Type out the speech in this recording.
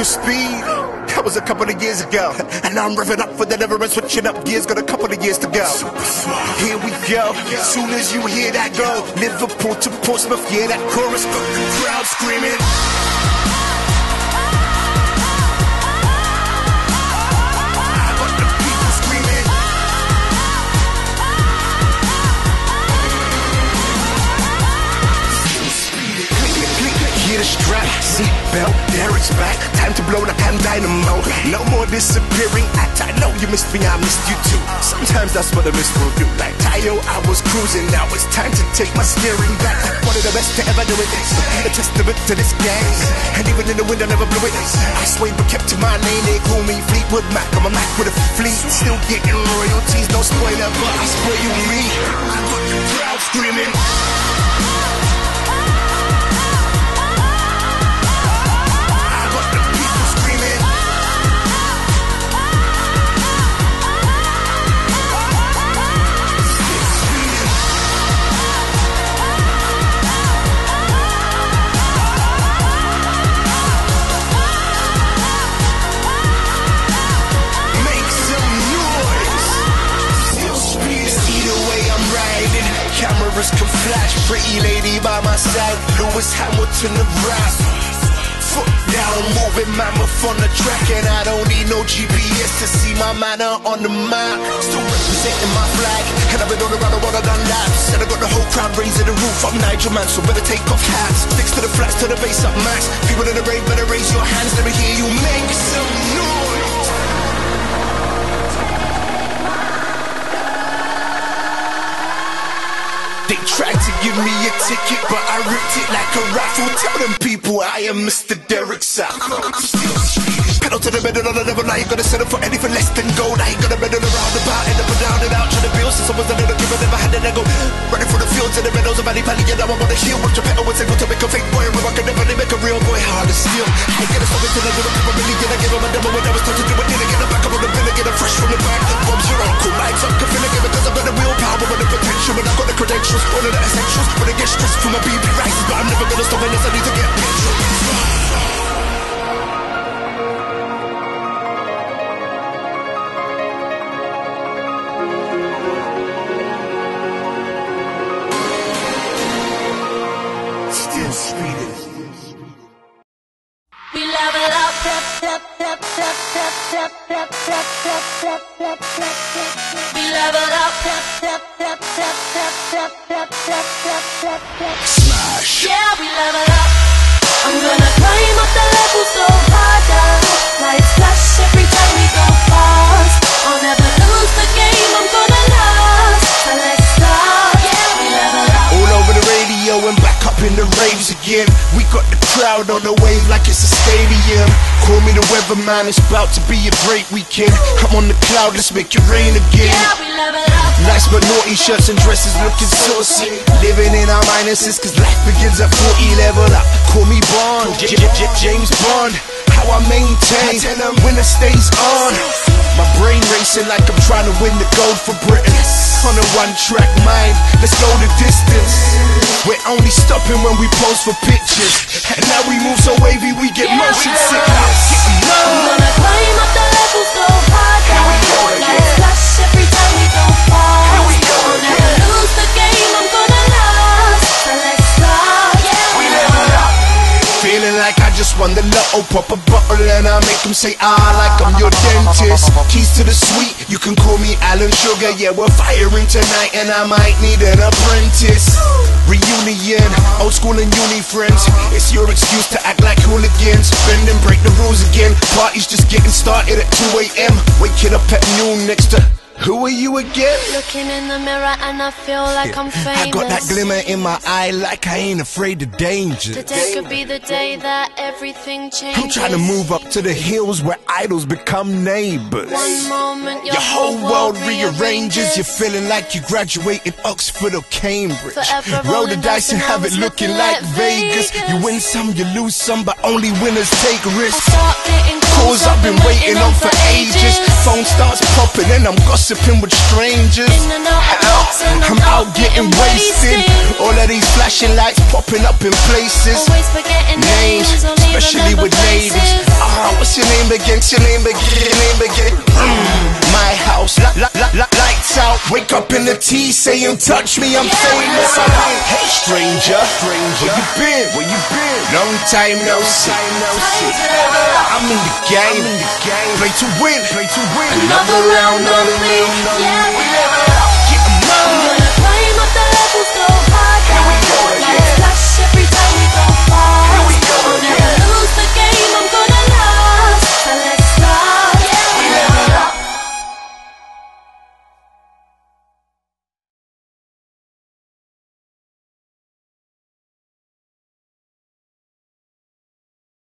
your speed. That was a couple of years ago. And now I'm revving up for the never end, switching up gears, got a couple of years to go. Here we go. Soon as you hear that go, Liverpool to Portsmouth, yeah, that chorus, crowd screaming. Seatbelt, there it's back. Time to blow like I'm dynamo. No more disappearing act. I know you missed me, I missed you too. Sometimes that's what a miss will do. Like Tayo, I was cruising. Now it's time to take my steering back. One of the best to ever do it. A testament to this game. And even in the wind, I never blew it. I swayed but kept to my lane. They call me Fleetwood Mac. I'm a Mac with a fleet. Still getting royalties, no spoiler, but I swear you me. I crowd screaming. Cameras can flash. Pretty lady by my side. Lewis Hamilton of rap. Foot down, moving mammoth on the track, and I don't need no GPS to see my manner on the map. Still representing my flag, and I've been all around the world, I've done laps. And I got the whole crowd raising the roof. I'm Nigel Mansell better take off hats. Sticks to the flats, to the bass up max. People in the rave, better raise your hands, let me hear you make some noise. Tried to give me a ticket, but I ripped it like a raffle. Tell them people I am Mr. Derek Sacco. Pedal to the metal on the level, I ain't gonna settle for anything less than gold. I ain't gonna meddle around about, end up and down and out, trying to build since I was a little kid, I never had an ego. Running through the fields and the meadows of Valley Valley, and now I'm on the hill. Watch your pedal was able to make a fake boy, and I can never make a real boy hard to steal. I ain't gonna stop until I do a couple million, I give him a demo when I was taught to do it, then I get it back up on the bill, get it fresh from the back. Bob's your uncle, Mike's up, can feel it, because I've got the willpower, and the got all of the essentials. When I get stressed from my BP rises, but I'm never gonna stop unless I need to get petrol. Still speeding. We love it up, Smash. Yeah, we level up. I'm gonna climb up the level so harder. Lights flash every time we go fast. I'll never lose the game. I'm gonna last. So let's start. Yeah, we level up. All over the radio and back up in the raves again. We got the crowd on the wave like it's a stadium. Call me the weatherman, it's about to be a great weekend. I'm on the cloud, let's make it rain again. Yeah, we level up. Nice but naughty shirts and dresses looking saucy. Living in our minuses, cause life begins at 40 level up. Call me Bond, J- J- J- James Bond. How I maintain, tell them when it stays on. My brain racing like I'm trying to win the gold for Britain. On a one track mind, let's go the distance. We're only stopping when we pose for pictures. And now we move so wavy, we get Yeah, motion sickness. I'm gonna climb up the pop a bottle and I make them say ah like I'm your dentist. Keys to the suite, you can call me Alan Sugar. Yeah, we're firing tonight and I might need an apprentice. Reunion, old school and uni friends. It's your excuse to act like hooligans. Bend and break the rules again. Party's just getting started at 2 a.m. Waking up at noon next to. Who are you again? Looking in the mirror and I feel like I'm famous. I got that glimmer in my eye like I ain't afraid of danger. Today could be the day that everything changes. I'm trying to move up to the hills where idols become neighbors. One moment your, Your whole world rearranges. You're feeling like you graduated Oxford or Cambridge. Forever Roll the dice and have it looking like looking like Vegas. You win some, you lose some, but only winners take risks. Calls I've been waiting on for ages. Phone starts popping and I'm gossiping with strangers. In and out of box and I'm out getting wasted. All of these flashing lights popping up in places. Names, especially with ladies. What's your name again? What's your name again? Your name again? Mm, my house, li- li- li- li- lights out. Wake up in the tea, saying touch me, I'm famous. I'm out. Hey stranger, stranger, where you been? Where you been? Long time no see. I'm in the game, in the game. Play to win, play to win. Another round on me. Yeah. Get 'em on.